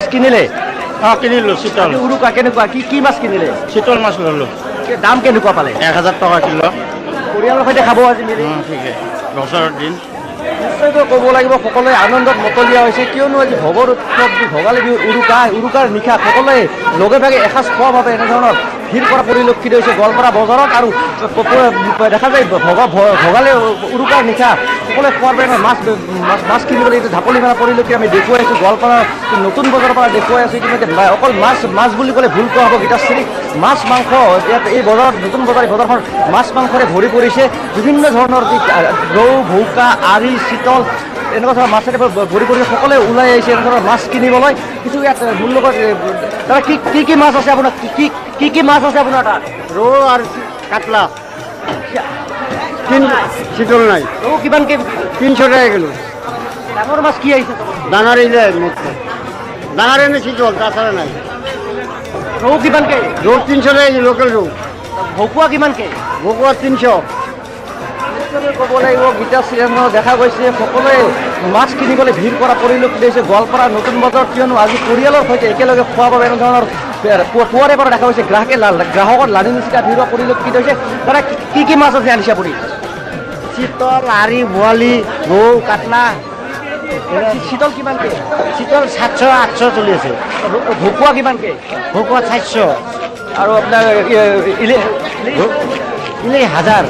কিনিলে? অঁ কিনিলোঁ চিতল। উৰুকা কেনেকুৱা? কি কি মাছ কিনিলে? চিতল মাছ ল'লোঁ। দাম কেনেকুৱা পালে? এক হাজাৰ টকা কিলো। পৰিয়ালৰ সৈতে খাব আজি মিলি? অঁ ঠিকে। বছৰৰ দিন। নিশ্চয়কৈ ক'ব লাগিব সকলোৱে আনন্দত মতলীয়া হৈছে। কিয়নো আজি ভগৰ উৎসৱ ভোগালী বিহুৰ উৰুকা উৰুকাৰ নিশা সকলোৱে লগে ভাগে এসাঁজ খোৱাৰ বাবে এনেধৰণৰ ভিৰ কৰা পৰিলক্ষিত হৈছে গোৱালপাৰা বজাৰত আৰু দেখা যায় ভগা ভোগালী উৰুকাৰ নিশা সকলোৱে খোৱাৰ বাবে মাছ মাছ কিনিবলৈ এইটো ঢাপলি মেলা পৰিলক্ষিত আমি দেখুৱাই আছোঁ গোৱালপাৰা নতুন বজাৰৰ পৰা দেখুৱাই আছোঁ ইতিমধ্যে অকল মাছ মাছ বুলি ক'লে ভুল কোৱা হ'ব গীতাশ্ৰী মাছ মাংস ইয়াত এই বজাৰত নতুন বজাৰ বজাৰখন মাছ মাংসৰে ভৰি পৰিছে বিভিন্ন ধৰণৰ ৰৌ ভৌকা আৰি চিতল এনেকুৱা ধৰণৰ মাছ ভ- ভৰি পৰিছে সকলোৱে ওলাই আহিছে এনেকুৱা ধৰণৰ মাছ কিনিবলৈ কিছু ইয়াত মোৰ লগত দাদা কি কি কি মাছ আছে আপোনাৰ কি কি- কি কি মাছ আছে আপোনাৰ তাত? ৰৌ আৰু কাতলা। চিতল নাই। ৰৌ কিমানকৈ তিনিশ টকা কিলো। ডাঙৰ মাছ কি আহিছে ডাঙৰ ইলে মোতকৈ ডাঙৰ এনে চিতল তাছাড়া নাই। ৰৌ কিমানকৈ ৰৌ তিনিশ টকা কিলো লোকেল ৰৌ। ভকুৱা কিমানকৈ ভকুৱা তিনিশ। নিশ্চয়কৈ ক'ব লাগিব গীতা চিনেমা দেখা গৈছে সকলোৱে মাছ কিনিবলৈ ভিৰ কৰা পৰিলক্ষিত হৈছে গোৱালপাৰা নতুন বজাৰত কিয়নো আজি পৰিয়ালৰ সৈতে একেলগে খোৱাৰ বাবে এনেধৰণৰ পুৱাৰে পৰা দেখা গৈছে গ্ৰাহকে গ্ৰাহকৰ লানি নিচিনা ভিৰ হোৱা পৰিলক্ষিত হৈছে। দাদা কি- কি মাছ আছে আনিছে আপুনি চিতল আৰি বোৱালি ৰৌ কাতলা। শীতল কিমানকৈ? চিতল সাতশ আঠশ চলি আছে। ভকুৱা কিমানকৈ? ভকুৱা চাৰিশ। আৰু আপোনাৰ ইলি- ইলে হাজাৰ।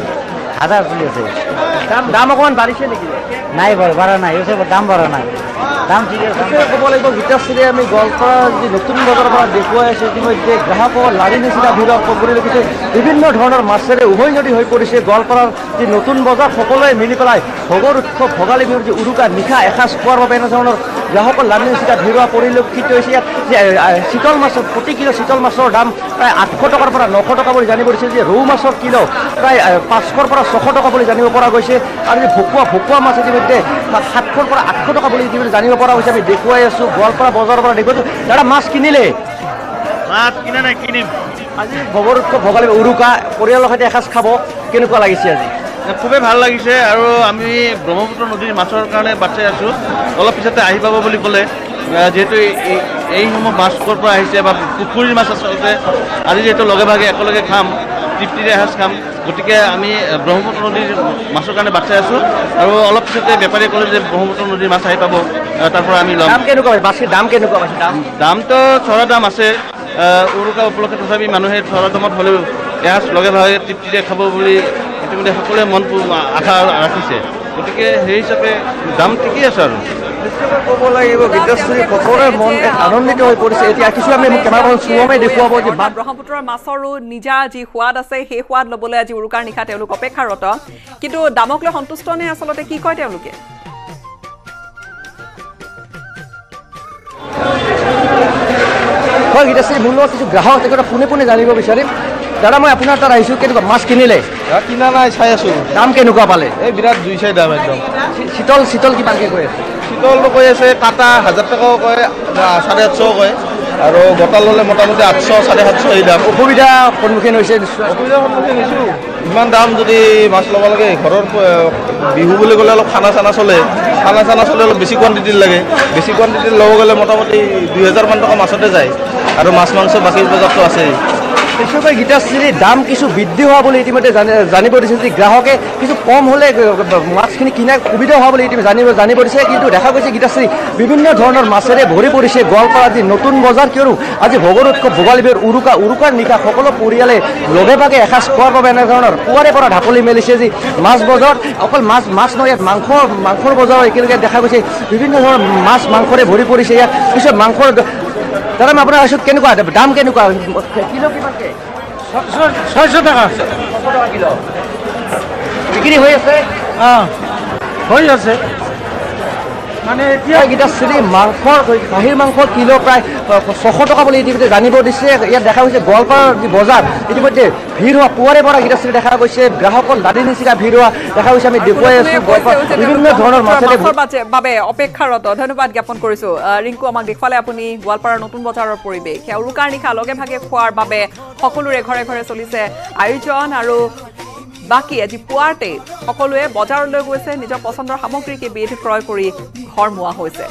হাজাৰ চলি আছে। দাম দাম অকণমান বাঢ়িছে নেকি? নাই বাৰু বাঢ়া নাই এই দাম বাঢ়া নাই। দাম ঠিক আছে। ক'ব লাগিব গীতাশ্ৰী আমি গোৱালপাৰা যি নতুন বজাৰৰ পৰা দেখুৱাই আছোঁ ইতিমধ্যে গ্ৰাহকৰ লাৰি নিচিনা ভিৰ পৰিলক্ষিত বিভিন্ন ধৰণৰ মাছেৰে উভৈনদী হৈ পৰিছে গোৱালপাৰাৰ যি নতুন বজাৰ সকলোৱে মিলি পেলাই ভোগৰ উৎসৱ ভোগালী বিহুৰ যি উৰুকা নিশা এসাঁজ খোৱাৰ বাবে এনেধৰণৰ গ্ৰাহকৰ লাৰি নিচিনা ভিৰ হোৱা পৰিলক্ষিত হৈছে ইয়াত চিতল মাছৰ প্ৰতি কিলো চিতল মাছৰ দাম প্ৰায় আঠশ টকাৰ পৰা নশ টকা বুলি জানিব দিছে যে ৰৌ মাছৰ কিলো প্ৰায় পাঁচশৰ পৰা ছশ টকা বুলি জানিব পৰা গৈছে। আৰু যি ভকুৱা ভকুৱা মাছ ইতিমধ্যে সাতশৰ পৰা আঠশ টকা বুলি ইতিমধ্যে জানিব পৰা হৈছে আমি দেখুৱাই আছোঁ গোৱালপাৰা বজাৰৰ পৰা দেখুৱাইছোঁ। দাদা মাছ কিনিলে? মাছ কিনা নাই কিনিম। আজি ভগৰ উৎসৱ ভোগালী উৰুকা পৰিয়ালৰ সৈতে এসাঁজ খাব। কেনেকুৱা লাগিছে আজি? খুবেই ভাল লাগিছে আৰু আমি ব্ৰহ্মপুত্ৰ নদীৰ মাছৰ কাৰণে বাট চাই আছোঁ। অলপ পিছতে আহি পাব বুলি ক'লে। যিহেতু এই- এই- এইসমূহ মাছ ক'ৰ পৰা আহিছে বা পুখুৰীৰ মাছ আচলতে আজি যিহেতু লগে ভাগে একেলগে খাম তৃপ্তিৰে এসাঁজ খাম গতিকে আমি ব্ৰহ্মপুত্ৰ নদীৰ মাছৰ কাৰণে বাট চাই আছোঁ। আৰু অলপ পিছতে বেপাৰীয়ে ক'লে যে ব্ৰহ্মপুত্ৰ নদীৰ মাছ আহি পাব তাৰ পৰা আমি ল'ম। কেনেকুৱা দাম কেনেকুৱা দামটো চৰা দাম আছে। উৰুকা উপলক্ষে তথাপি মানুহে চৰা দামত হ'লেও এসাঁজ লগে ভাগে তৃপ্তিৰে খাব বুলি ইতিমধ্যে সকলোৱে মন আশা ৰাখিছে। গতিকে সেই হিচাপে দাম ঠিকেই আছে আৰু। নিশ্চয়কৈ ক'ব লাগিব গীতাশ্ৰী সকলোৰে মন এক আনন্দিত হৈ পৰিছে। এতিয়া কিছু আমি কেমেৰা পাৰ্চন চুমে দেখুৱাব যে ব্ৰহ্মপুত্ৰৰ মাছৰো নিজা যি সোৱাদ আছে সেই সোৱাদ ল'বলৈ আজি উৰুকাৰ নিশা তেওঁলোক অপেক্ষাৰত। কিন্তু দামক লৈ সন্তুষ্ট নে আচলতে কি কয় তেওঁলোকে? হয় গীতাশ্ৰী মোৰ লগত কিছু গ্ৰাহক তেখেতক পোনে পোনে জানিব বিচাৰিম দাদা মই আপোনাৰ তাত আহিছোঁ কেনেকুৱা? মাছ কিনিলে? কিনা নাই চাই আছো। দাম কেনেকুৱা পালে? এই বিৰাট দুই চাই দাম একদম। শীতল শীতল কিমানকৈ কৈ আছে? শীতলটো কৈ আছে কাটা হাজাৰ টকাও কয় চাৰে আঠশও কয় আৰু বটাল ল'লে মোটামুটি আঠশ চাৰে সাতশ এই দাম। অসুবিধা সন্মুখীন হৈছে অসুবিধাৰ সন্মুখীন হৈছোঁ। ইমান দাম যদি মাছ ল'ব লাগে ঘৰৰ বিহু বুলি ক'লে অলপ খানা চানা চলে। খানা চানা চলে অলপ বেছি কোৱাণ্টিটিৰ লাগে। বেছি কোৱাণ্টিটিৰ ল'ব গ'লে মোটামুটি দুই হাজাৰমান টকা মাছতে যায়। আৰু মাছ মাংস বাকী বজাৰটো আছেই। নিশ্চয়কৈ গীতাশ্ৰীৰ দাম কিছু বৃদ্ধি হোৱা বুলি ইতিমধ্যে জানি- জানিব দিছে। যে গ্ৰাহকে কিছু কম হ'লে মাছখিনি কিনাৰ সুবিধা হোৱা বুলি ইতিমধ্যে জানিব জানিব দিছে। কিন্তু দেখা গৈছে গীতাশ্ৰী বিভিন্ন ধৰণৰ মাছেৰে ভৰি পৰিছে। গোৱালপাৰা আজি নতুন বজাৰ কিয়নো আজি ভগৰ উৎসৱ ভোগালী বিহুৰ উৰুকা উৰুকাৰ নিশা সকলো পৰিয়ালে লগে ভাগে এসাঁজ খোৱাৰ বাবে এনেধৰণৰ পুৱাৰে পৰা ঢাপলি মেলিছে যি মাছ বজাৰত। অকল মাছ মাছ নহয় ইয়াত মাংস মাংসৰ বজাৰো একেলগে দেখা গৈছে। বিভিন্ন ধৰণৰ মাছ মাংসৰে ভৰি পৰিছে। ইয়াত পিছত মাংসৰ দাদা আপোনাৰ আহিছোঁ কেনেকুৱা? দাম কেনেকুৱা? কিলো কিমানকৈ ছয়শ টকা। ছশ টকা কিলো। বিক্ৰী হৈ আছে? অঁ হৈ আছে। মানে এতিয়া এতিয়া শ্ৰী মাংসৰ খাহীৰ মাংসৰ কিলো প্ৰায় ছশ টকা বুলি ইতিমধ্যে জানিব দিছে। ইয়াত দেখা গৈছে গোৱালপাৰাৰ যি বজাৰ ইতিমধ্যে ভিৰ হোৱা পুৱাৰে পৰা গীতাশ্ৰী দেখা গৈছে। গ্ৰাহকৰ লাদি নিচিনা ভিৰ হোৱা দেখা গৈছে। আমি দেখুৱাই আছোঁ গোৱালপাৰা বিভিন্ন ধৰণৰ মাছেৰে বাবে অপেক্ষাৰত। ধন্যবাদ জ্ঞাপন কৰিছো। আহ, ৰিংকু আমাক দেখুৱালে আপুনি গোৱালপাৰাৰ নতুন বজাৰৰ পৰিৱেশ। সেয়া উৰুকাৰ নিশা লগে ভাগে খোৱাৰ বাবে সকলোৰে ঘৰে ঘৰে চলিছে আয়োজন আৰু বাকী আজি পুৱাতে সকলোৱে বজাৰলৈ গৈছে। নিজৰ পচন্দৰ সামগ্ৰী কেইবিধ ক্ৰয় কৰি ঘৰ মোৱা হৈছে।